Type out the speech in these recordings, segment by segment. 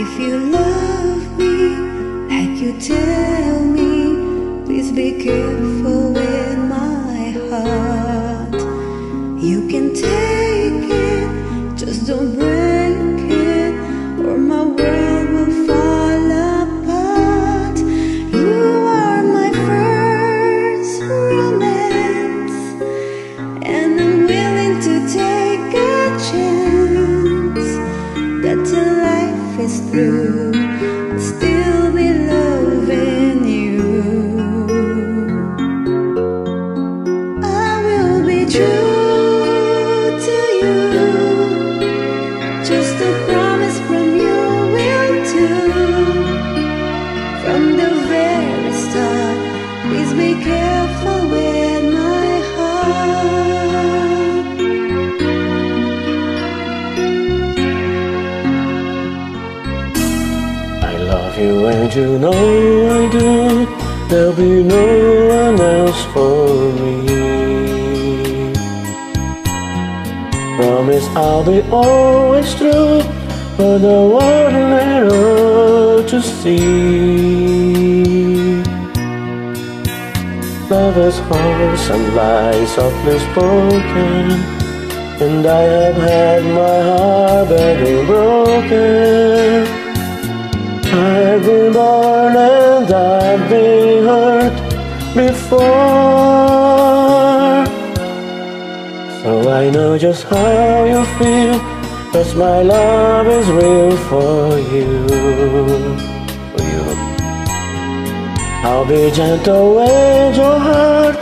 If you love me like you tell through, I'll still be loving you. I will be true to you, just a promise from you will do. From the very start, please be careful love you know I do. There'll be no one else for me. Promise I'll be always true for the world little to see. Lovers' hearts and lies softly spoken. And I have had my heart badly broken. Before. So I know just how you feel. Cause my love is real for you. For you. I'll be gentle with your heart.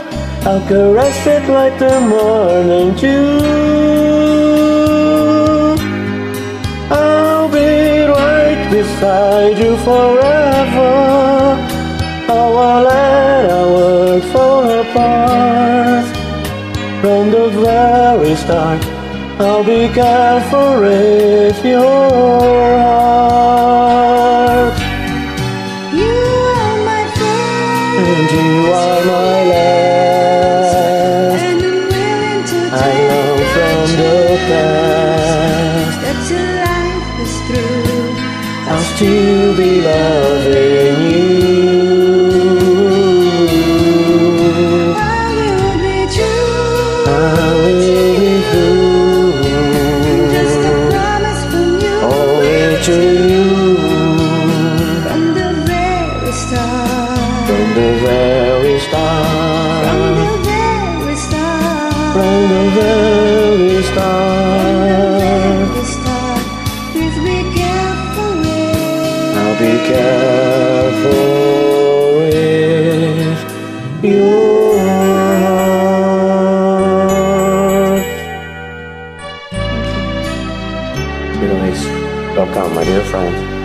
I'll caress it like the morning dew. I'll be right beside you forever. Very start, I'll be careful with your heart. You are my first, And you are my last. and I'm willing to I know from the past, that till life is through. I'll still be loving to you. from the very start. From the very start From the very start. From the very From start. the very start. Please be careful. I'll be careful welcome, my dear friend.